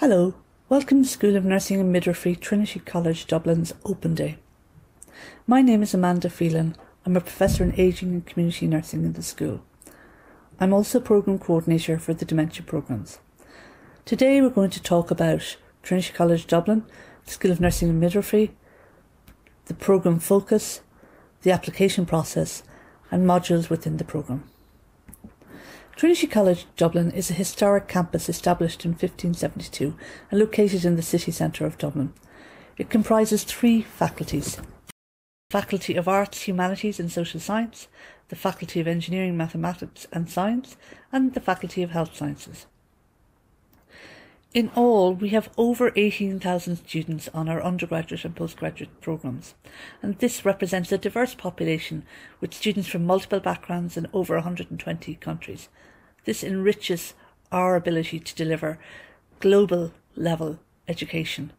Hello, welcome to School of Nursing and Midwifery, Trinity College Dublin's Open Day. My name is Amanda Phelan. I'm a professor in ageing and community nursing in the school. I'm also programme coordinator for the dementia programmes. Today we're going to talk about Trinity College Dublin, the School of Nursing and Midwifery, the programme focus, the application process, and modules within the programme. Trinity College Dublin is a historic campus established in 1572 and located in the city centre of Dublin. It comprises three faculties Faculty of Arts, Humanities and Social Science, the Faculty of Engineering, Mathematics and Science, and the Faculty of Health Sciences. In all, we have over 18,000 students on our undergraduate and postgraduate programmes, and this represents a diverse population with students from multiple backgrounds in over 120 countries. This enriches our ability to deliver global level education,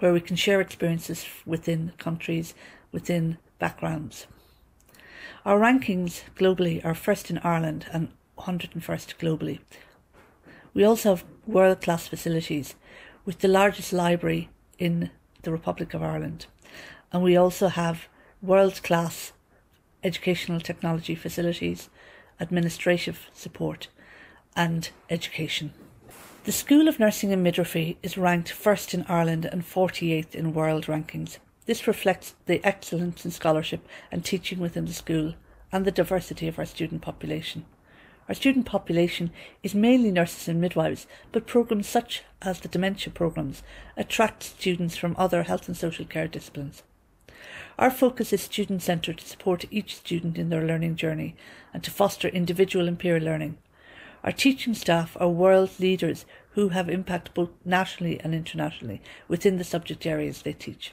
where we can share experiences within countries, within backgrounds. Our rankings globally are first in Ireland and 101st globally. We also have world class facilities with the largest library in the Republic of Ireland. And we also have world class educational technology facilities, administrative support, and education. The School of Nursing and Midwifery is ranked first in Ireland and 48th in world rankings. This reflects the excellence in scholarship and teaching within the school and the diversity of our student population. Our student population is mainly nurses and midwives, but programmes such as the dementia programmes attract students from other health and social care disciplines. Our focus is student centred to support each student in their learning journey and to foster individual and peer learning. Our teaching staff are world leaders who have impact both nationally and internationally within the subject areas they teach.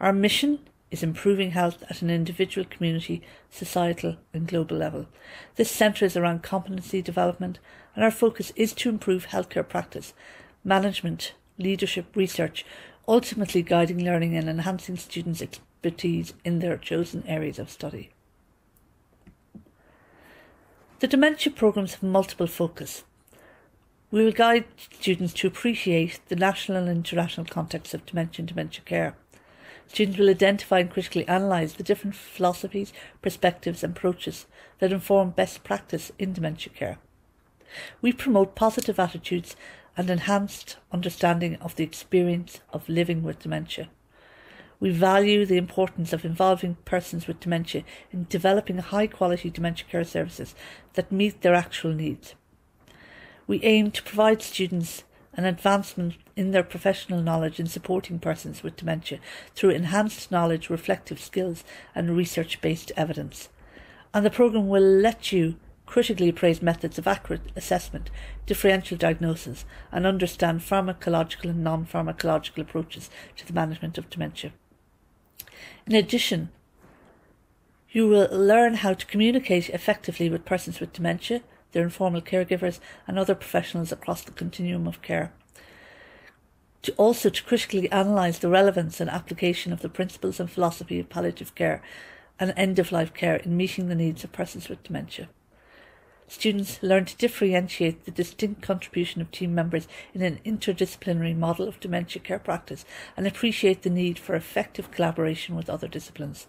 Our mission is improving health at an individual, community, societal, and global level. This centres around competency development, and our focus is to improve healthcare practice, management, leadership, research, ultimately guiding learning and enhancing students' expertise in their chosen areas of study. The dementia programmes have multiple focus. We will guide students to appreciate the national and international context of dementia and dementia care Students will identify and critically analyse the different philosophies, perspectives, and approaches that inform best practice in dementia care. We promote positive attitudes and enhanced understanding of the experience of living with dementia. We value the importance of involving persons with dementia in developing high quality dementia care services that meet their actual needs. We aim to provide students an advancement in their professional knowledge in supporting persons with dementia through enhanced knowledge, reflective skills, and research based evidence. And the programme will let you critically appraise methods of accurate assessment, differential diagnosis, and understand pharmacological and non pharmacological approaches to the management of dementia. In addition, you will learn how to communicate effectively with persons with dementia, their informal caregivers, and other professionals across the continuum of care. To also to critically analyse the relevance and application of the principles and philosophy of palliative care and end of life care in meeting the needs of persons with dementia. Students learn to differentiate the distinct contribution of team members in an interdisciplinary model of dementia care practice and appreciate the need for effective collaboration with other disciplines.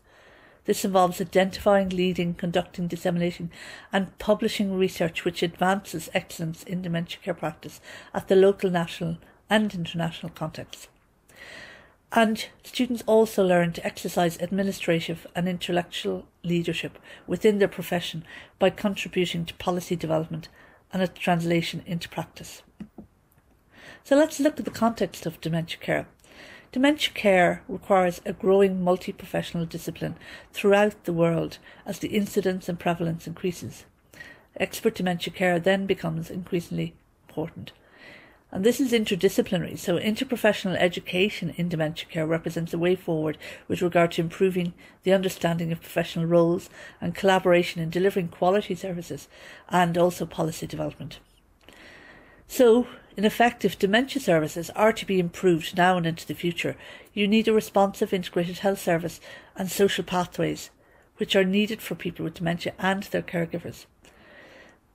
This involves identifying, leading, conducting, disseminating, and publishing research which advances excellence in dementia care practice at the local, national, and international contexts. And students also learn to exercise administrative and intellectual leadership within their profession by contributing to policy development and its translation into practice. So let's look at the context of dementia care. Dementia care requires a growing multi professional discipline throughout the world as the incidence and prevalence increases. Expert dementia care then becomes increasingly important. And this is interdisciplinary, so interprofessional education in dementia care represents a way forward with regard to improving the understanding of professional roles and collaboration in delivering quality services and also policy development. So, in effect, if dementia services are to be improved now and into the future, you need a responsive integrated health service and social pathways which are needed for people with dementia and their caregivers.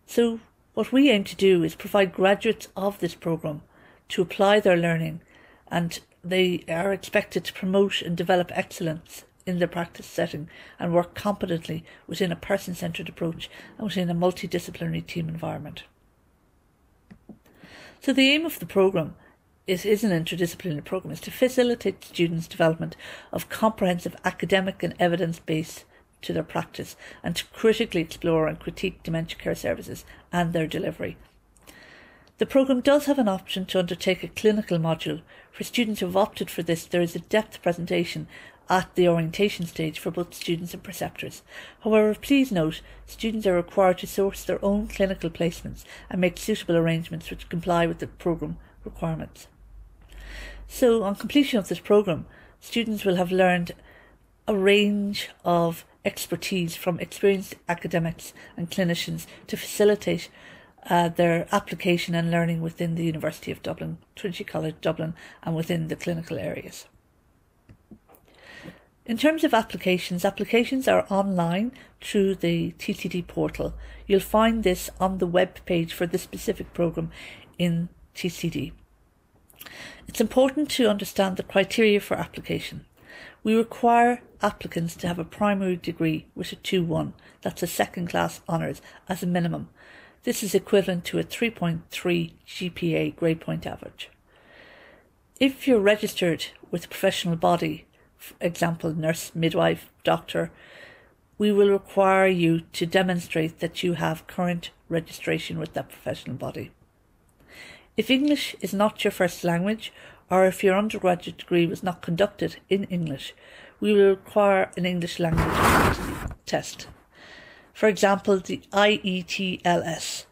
So, what we aim to do is provide graduates of this programme to apply their learning and they are expected to promote and develop excellence in their practice setting and work competently within a person centred approach and within a multidisciplinary team environment. So, the aim of the programme is, is an interdisciplinary programme is to facilitate students' development of comprehensive academic and evidence based to their practice and to critically explore and critique dementia care services and their delivery. The programme does have an option to undertake a clinical module. For students who have opted for this, there is a depth presentation at the orientation stage for both students and preceptors. However, please note, students are required to source their own clinical placements and make suitable arrangements which comply with the programme requirements. So, on completion of this programme, students will have learned a range of expertise from experienced academics and clinicians to facilitate uh, their application and learning within the University of Dublin, Trinity College Dublin, and within the clinical areas. In terms of applications, applications are online through the TCD portal. You'll find this on the web page for the specific programme in TCD. It's important to understand the criteria for application. We require applicants to have a primary degree with a 2 1, that's a second class honours, as a minimum. This is equivalent to a 3.3 GPA grade point average. If you're registered with a professional body for example, nurse, midwife, doctor, we will require you to demonstrate that you have current registration with that professional body. If English is not your first language, or if your undergraduate degree was not conducted in English, we will require an English language test. For example, the IELTS,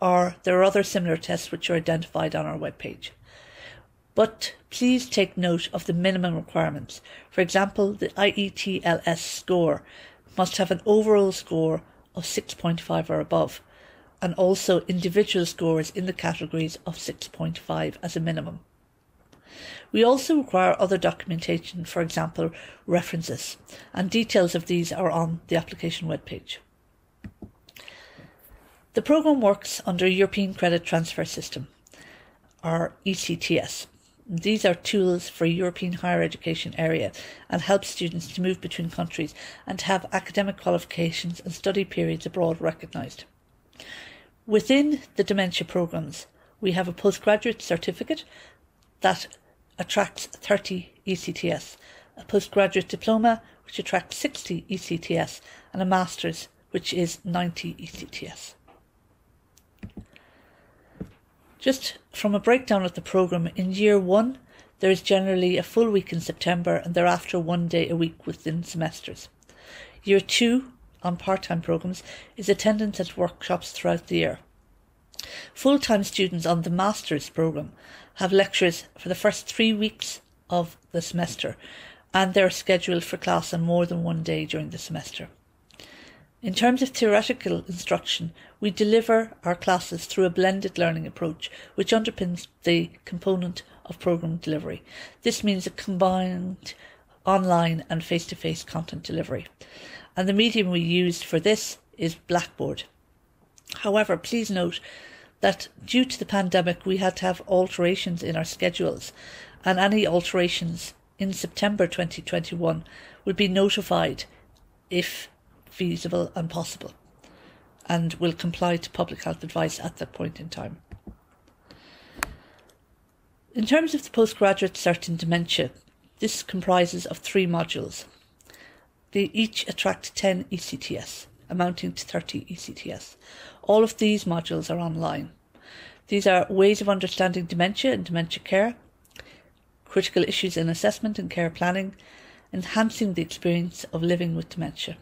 or there are other similar tests which are identified on our webpage. But please take note of the minimum requirements. For example, the IELTS score must have an overall score of 6.5 or above, and also individual scores in the categories of 6.5 as a minimum. We also require other documentation, for example, references, and details of these are on the application webpage. The programme works under European Credit Transfer System, or ECTS. These are tools for European higher education area and help students to move between countries and have academic qualifications and study periods abroad recognised. Within the dementia programmes, we have a postgraduate certificate that attracts 30 ECTS, a postgraduate diploma which attracts 60 ECTS, and a master's which is 90 ECTS. Just from a breakdown of the programme, in year one, there is generally a full week in September and thereafter one day a week within semesters. Year two, on part time programmes, is attendance at workshops throughout the year. Full time students on the Masters programme have lectures for the first three weeks of the semester and they're scheduled for class on more than one day during the semester. In terms of theoretical instruction, we deliver our classes through a blended learning approach, which underpins the component of programme delivery. This means a combined online and face to face content delivery. And the medium we used for this is Blackboard. However, please note that due to the pandemic, we had to have alterations in our schedules, and any alterations in September 2021 would be notified if feasible and possible and will comply to public health advice at that point in time. In terms of the postgraduate cert in dementia, this comprises of three modules. They each attract 10 ECTS, amounting to 30 ECTS. All of these modules are online. These are ways of understanding dementia and dementia care, critical issues in assessment and care planning, enhancing the experience of living with dementia.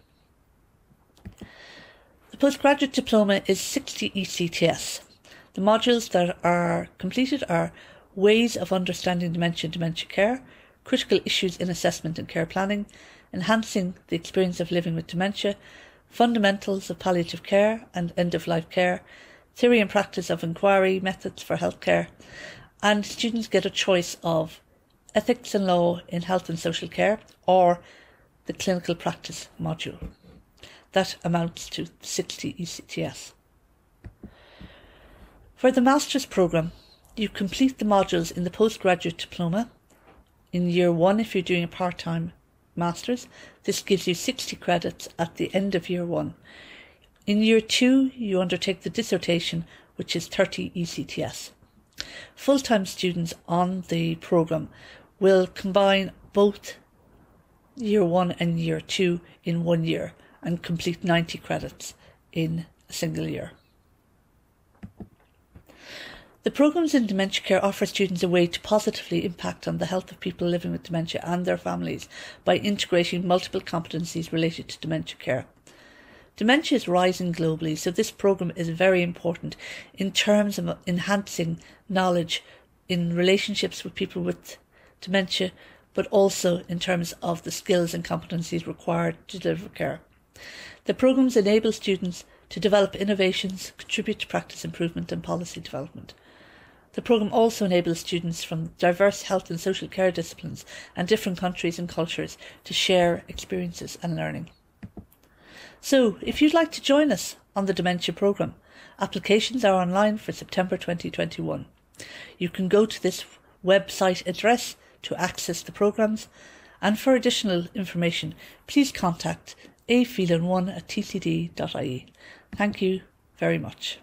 The postgraduate diploma is 60 ECTS. The modules that are completed are ways of understanding dementia and dementia care, critical issues in assessment and care planning, enhancing the experience of living with dementia, fundamentals of palliative care and end of life care, theory and practice of inquiry methods for healthcare, and students get a choice of ethics and law in health and social care or the clinical practice module that amounts to 60 ECTS. For the Master's programme, you complete the modules in the postgraduate diploma. In year one, if you're doing a part time master's, this gives you 60 credits at the end of year one. In year two, you undertake the dissertation, which is 30 ECTS. Full time students on the programme will combine both year one and year two in one year and complete 90 credits in a single year. The programmes in dementia care offer students a way to positively impact on the health of people living with dementia and their families by integrating multiple competencies related to dementia care. Dementia is rising globally, so this programme is very important in terms of enhancing knowledge in relationships with people with dementia, but also in terms of the skills and competencies required to deliver care. The programmes enable students to develop innovations, contribute to practice improvement and policy development. The programme also enables students from diverse health and social care disciplines and different countries and cultures to share experiences and learning. So, if you'd like to join us on the Dementia programme, applications are online for September 2021. You can go to this website address to access the programmes, and for additional information, please contact a1 at tcd.ie. Thank you very much.